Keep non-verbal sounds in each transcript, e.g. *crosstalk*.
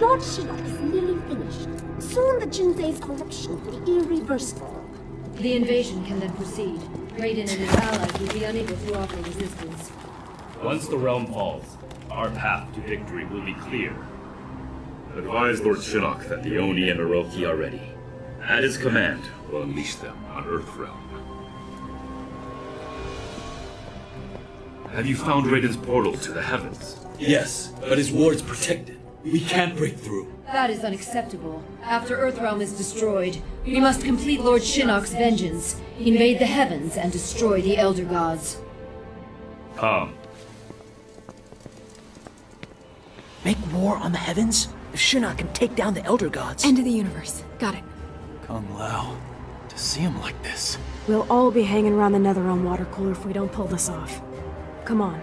Lord Shinnok is nearly finished. Soon the Jinsei's corruption will be irreversible. The invasion can then proceed. Raiden and his allies will be unable to offer resistance. Once the realm falls, our path to victory will be clear. Advise Lord Shinnok that the Oni and Orochi are ready. At his command, we'll unleash them on Earthrealm. Have you found Raiden's portal to the heavens? Yes, but his ward's protected. We can't break through. That is unacceptable. After Earthrealm is destroyed, we must complete Lord Shinnok's vengeance, invade the heavens, and destroy the Elder Gods. Come. Make war on the heavens? If Shinnok can take down the Elder Gods. End of the universe. Got it. Kung Lao. To see him like this. We'll all be hanging around the Netherrealm water cooler if we don't pull this off. Come on.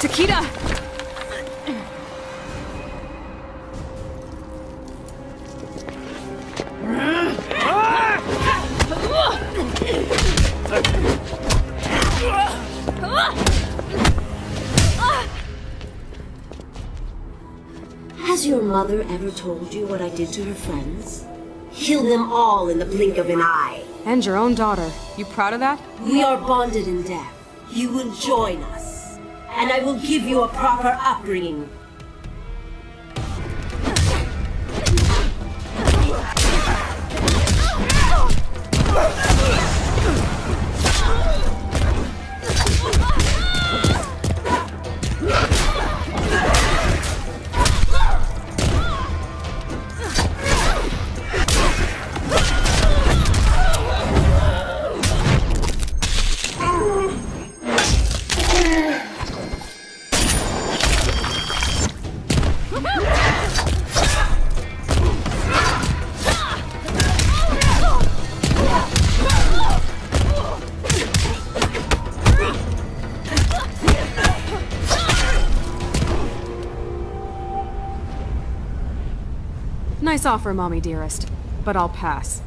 Takeda! Mother ever told you what I did to her friends? Killed them all in the blink of an eye. And your own daughter. You proud of that? We are bonded in death. You will join us. And I will give you a proper upbringing. *laughs* Ah! Nice offer, Mommy dearest. But I'll pass.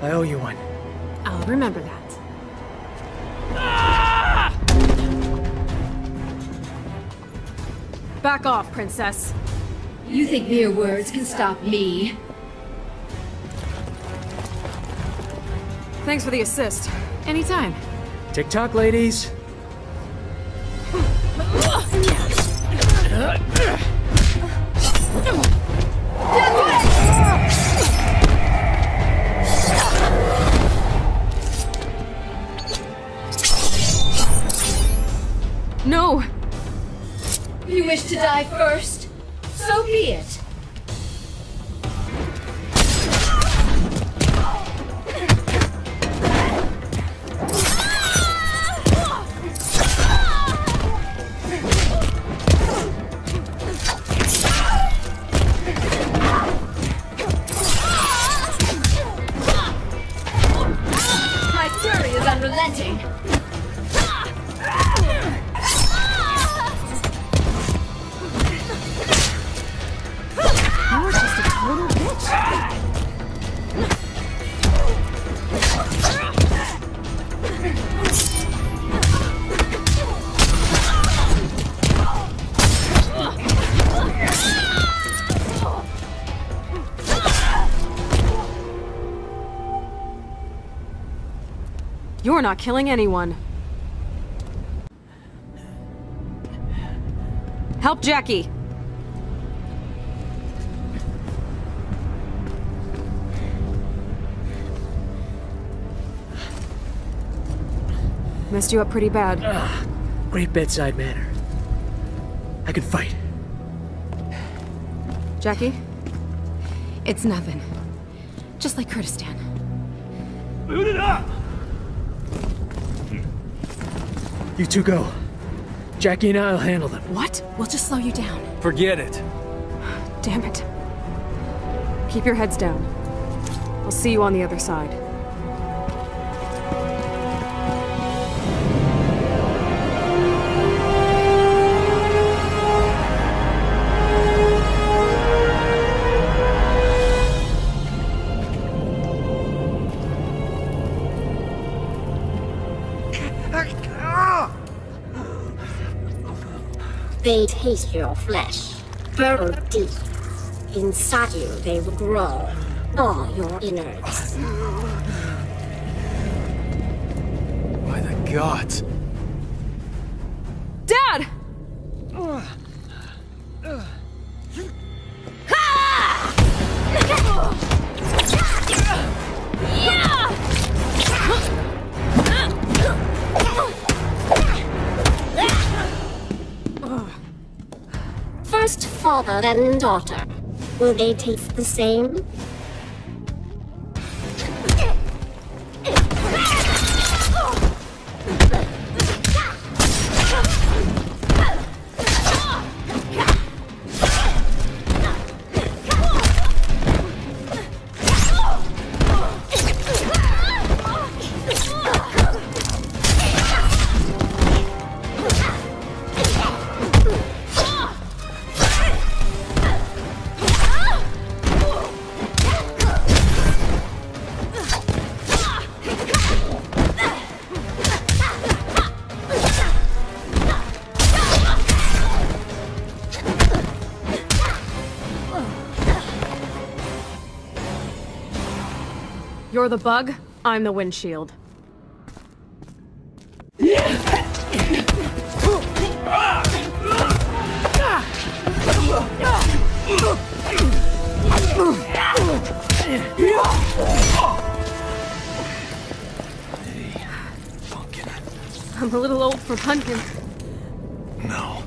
I owe you one. I'll remember that. Back off, princess. You think mere words can stop me? Thanks for the assist. Anytime. Tick tock, ladies. *laughs* You wish to die first? So be it. You're not killing anyone. Help Jackie! Messed you up pretty bad. Ah, great bedside manner. I can fight. Jackie? It's nothing. Just like Kurdistan. You two go. Jackie and I'll handle them. What? We'll just slow you down. Forget it. Damn it. Keep your heads down. I'll see you on the other side. They taste your flesh, burrow deep. Inside you, they will grow, all your innards. By the gods. And daughter. Will they taste the same? You're the bug, I'm the windshield. I'm a little old for pumpkin, No.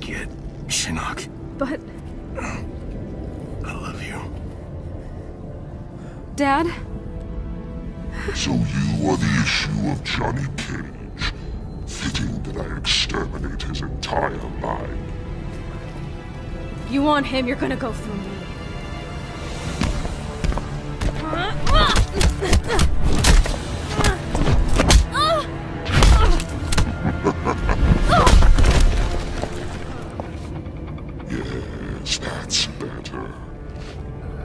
Get Shinnok. but I love you. Dad, So you are the issue of Johnny Cage. Fitting that I exterminate his entire line. you want him, you're gonna go through me. Yes, that's better.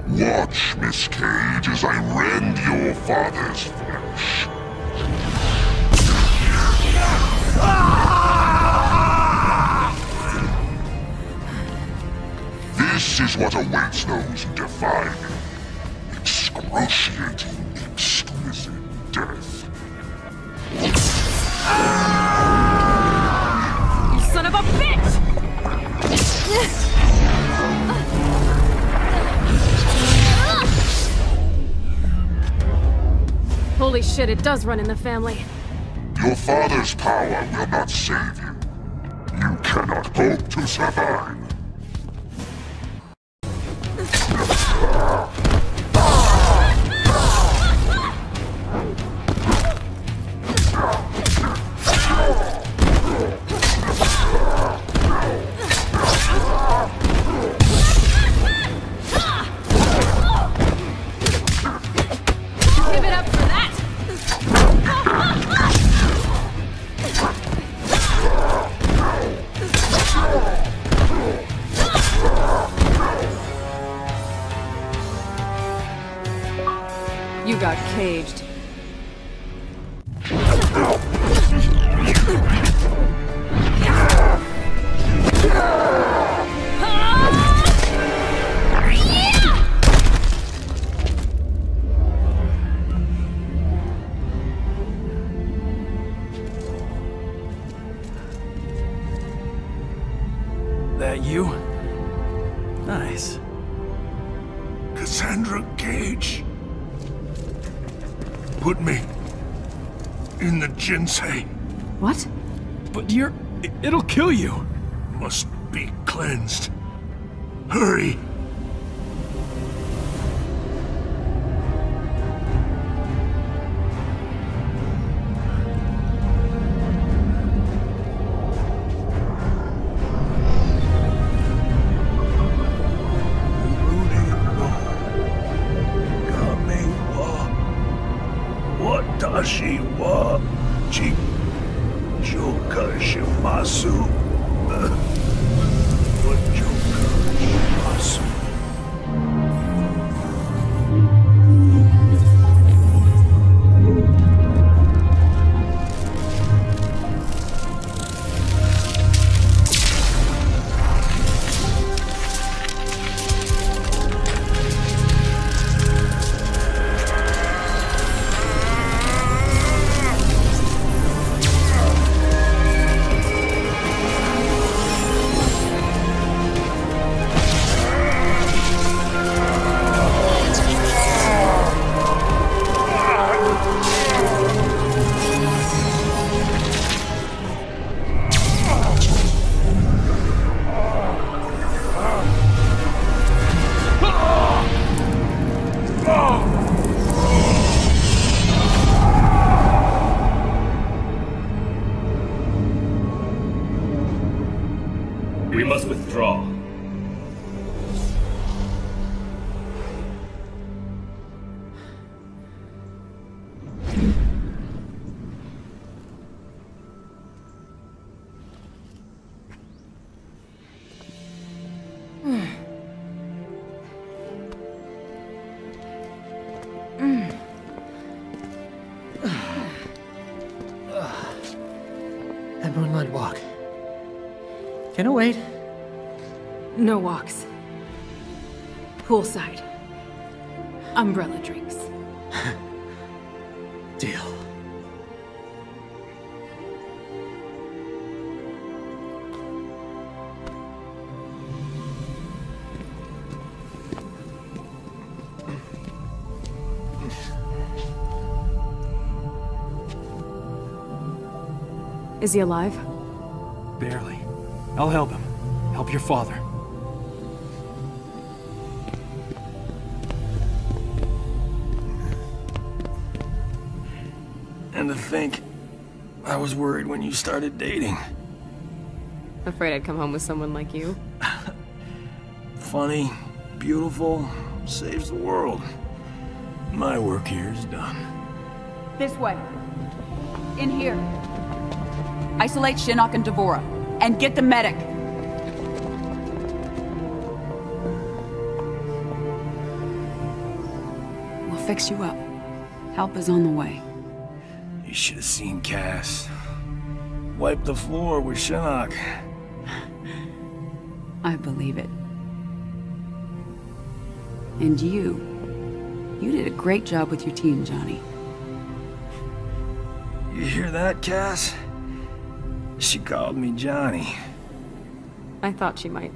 Watch, Miss Cage, as I rend your father's flesh. This is what awaits those who defy me. Excruciating, exquisite death. Holy shit, it does run in the family. Your father's power will not save you. You cannot hope to survive. In the Jinsei. What? But you're. it- It'll kill you. Must be cleansed. Hurry! Watashi wa Chijoka shimasu. *laughs* What shimasu? *sighs* That moonlight walk. Can it wait? No walks. Poolside. Umbrella drinks. Is he alive? Barely. I'll help him. Help your father. And to think, I was worried when you started dating. Afraid I'd come home with someone like you. *laughs* Funny, beautiful, saves the world. My work here is done. This way. In here. Isolate Shinnok and D'Vorah. And get the medic. We'll fix you up. Help is on the way. You should have seen Cass. Wipe the floor with Shinnok. I believe it. And you. You did a great job with your team, Johnny. You hear that, Cass? She called me Johnny. I thought she might.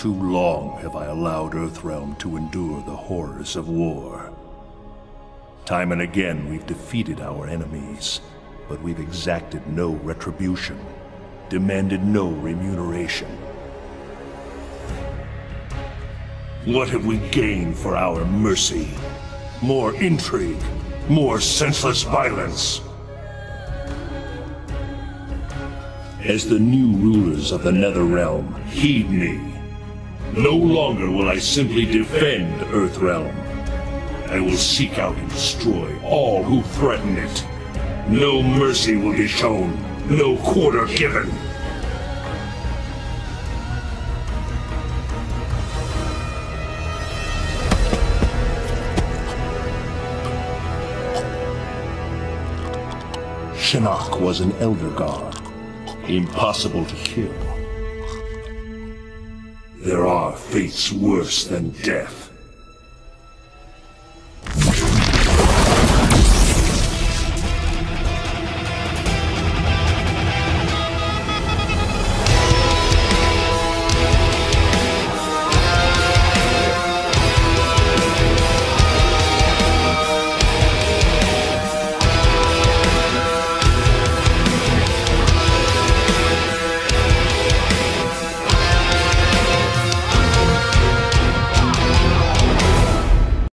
Too long have I allowed Earthrealm to endure the horrors of war. Time and again we've defeated our enemies, but we've exacted no retribution, demanded no remuneration. What have we gained for our mercy? More intrigue, more senseless violence. As the new rulers of the Netherrealm, heed me. No longer will I simply defend Earthrealm. I will seek out and destroy all who threaten it. No mercy will be shown, no quarter given. Shinnok was an Elder God, impossible to kill. There are fates worse than death.